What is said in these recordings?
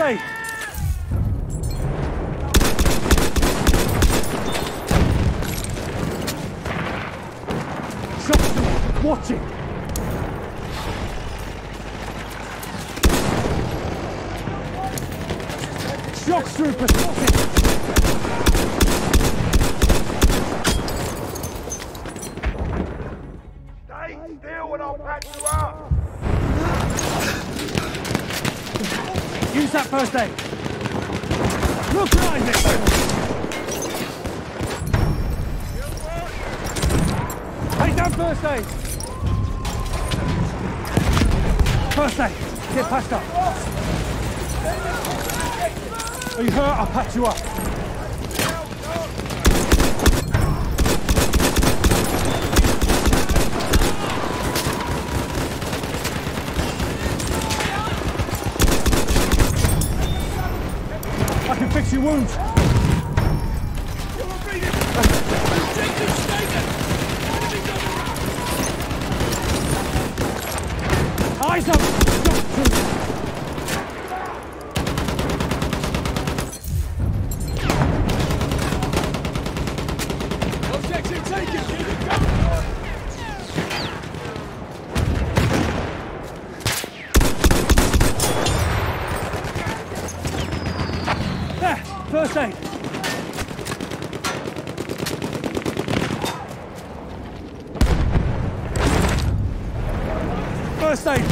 aid. Shots, watch it. Shock trooper, spotted. First aid. Look behind me. Take down first aid. First aid. Get patched up. Are you hurt? I'll patch you up. I can fix your wounds. Eyes up! Shock trooper. Objective taken. Keep it going. There, first aid. First aid.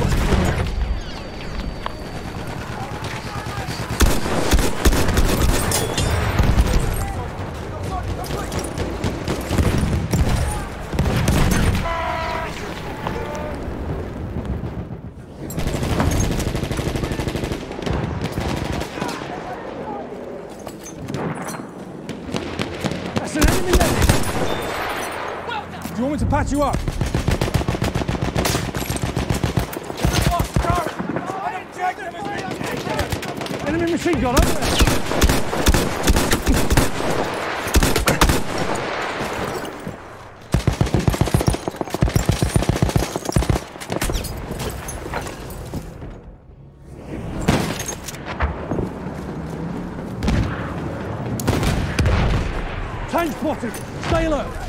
That's an enemy medic. Do you want me to patch you up? Enemy machine gun over there. Tank spotted. Stay alert.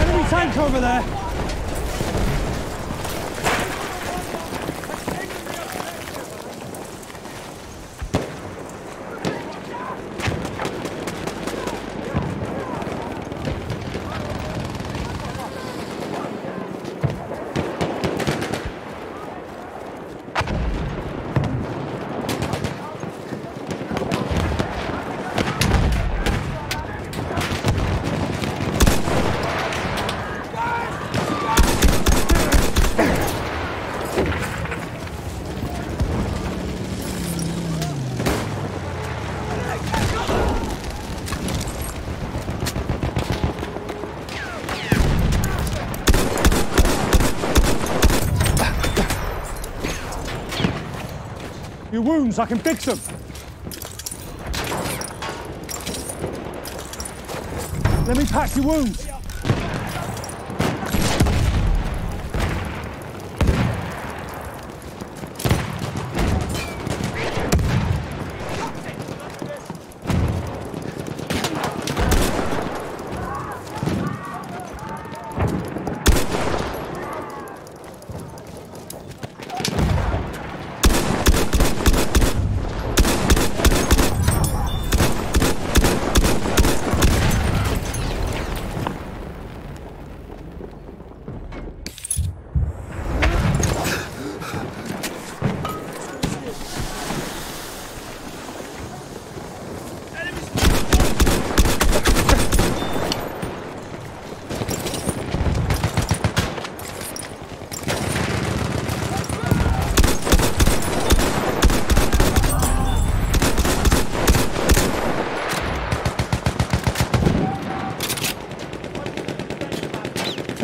Enemy tank over there. Wounds, I can fix them. Let me patch your wounds.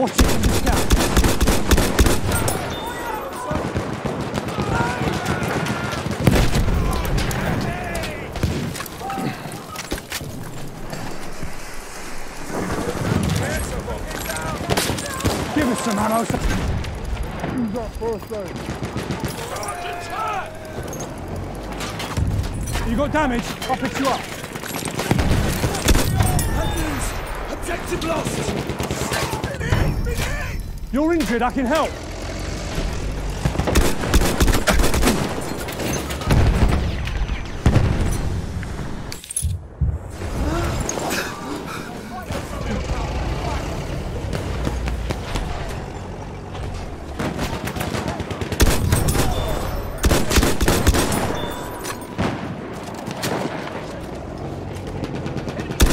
Watch it from the scout. Give us some ammo. Wounds up first aid. You got damage? I'll pick you up. Objective lost! You're injured, I can help.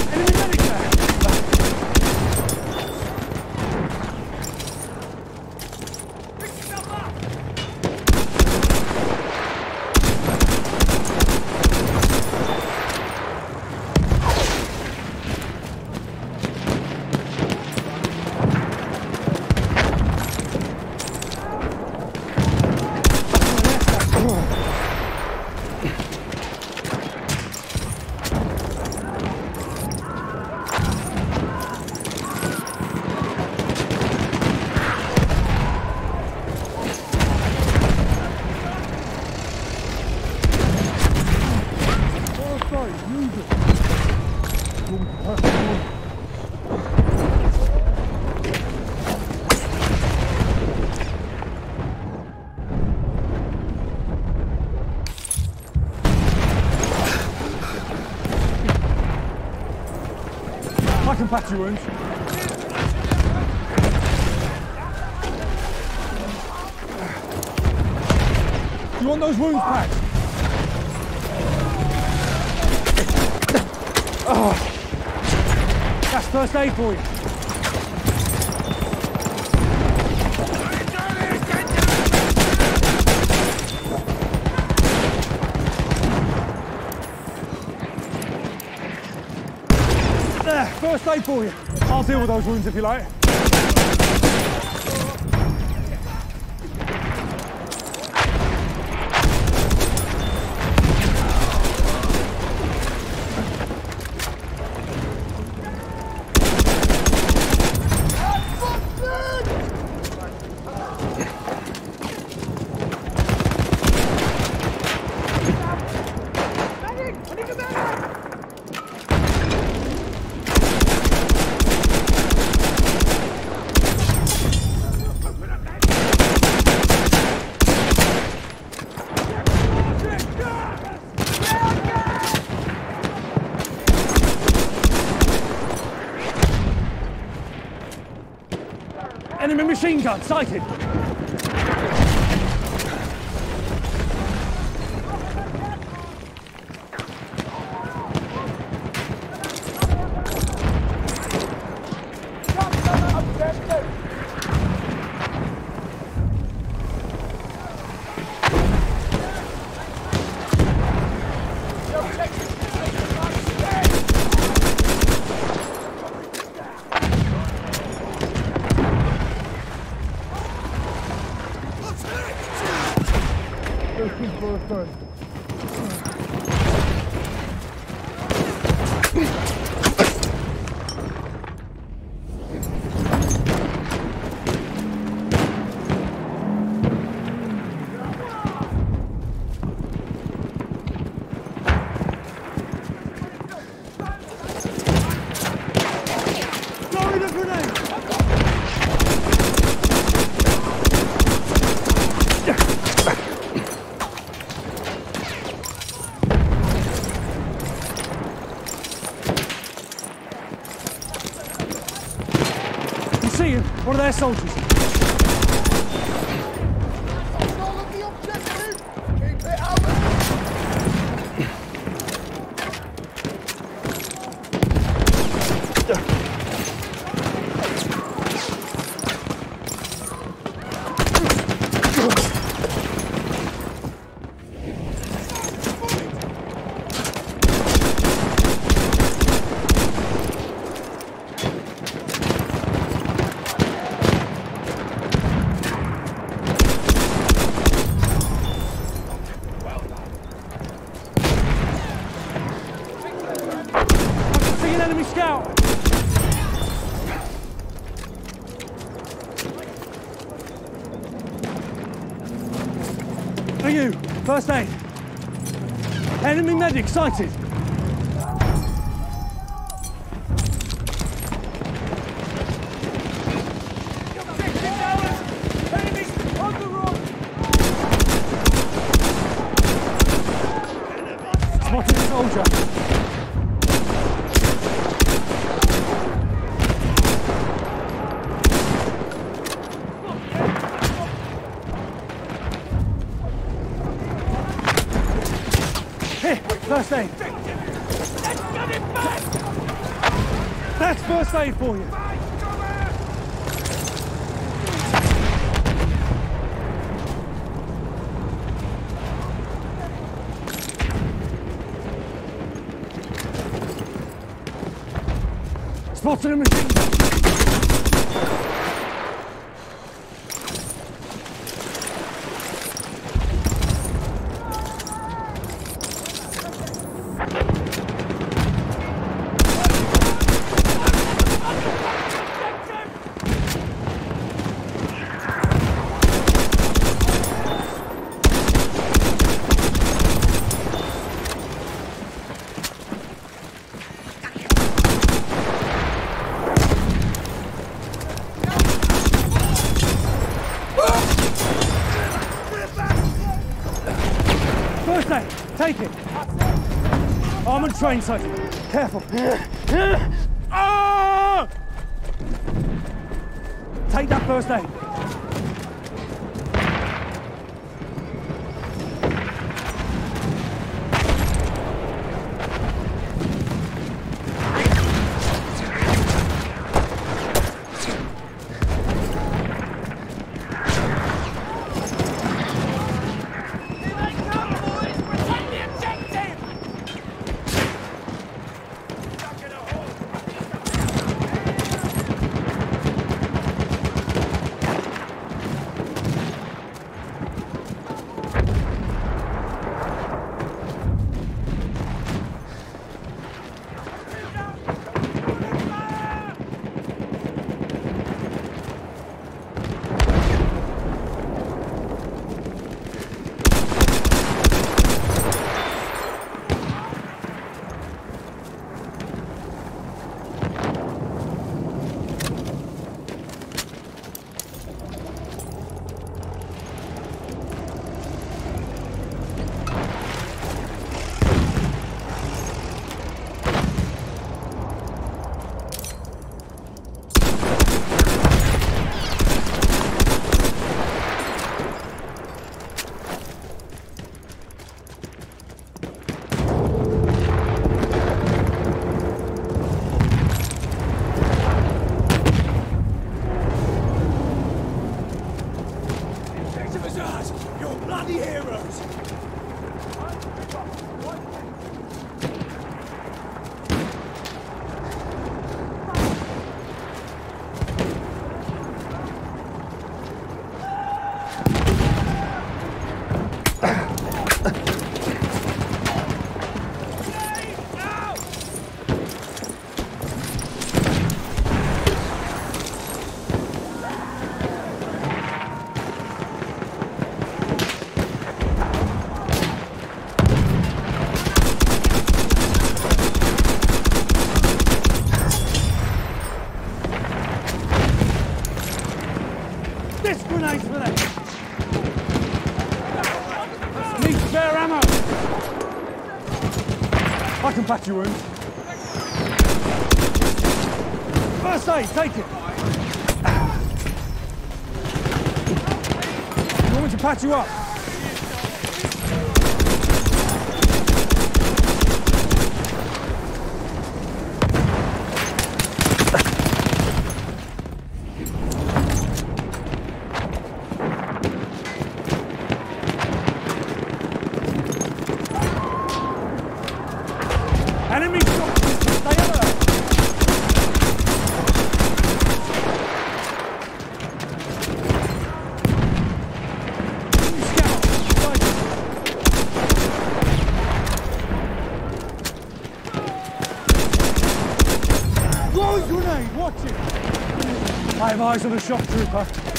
Enemy medic there. First aid, use it. You'll be perfect. I can patch your wounds. You want those wounds packed? Oh. Ah. That's first aid for you. There, first aid for you. I'll deal with those wounds if you like. Gun sighted. Enemy scout! Are you, first aid. Enemy medic sighted. First aid. That's first aid for you. Spotted a machine gun. First aid, take it. Armored train sighting. Careful. Ah! Take that first aid. I can patch your wound. First aid, take it. You want me to patch you up? Enemy shot! Stay alert! Enemy scout! Sighted. Throwing grenade! Watch it! I have eyes on a shock trooper.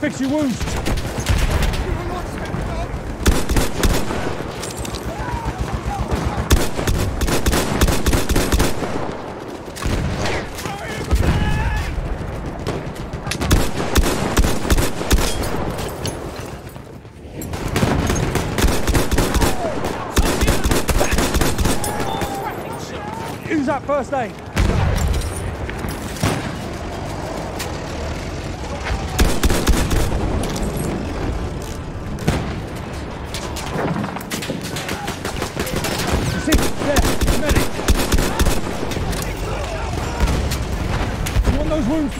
Fix your wounds. Use that first aid.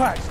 There,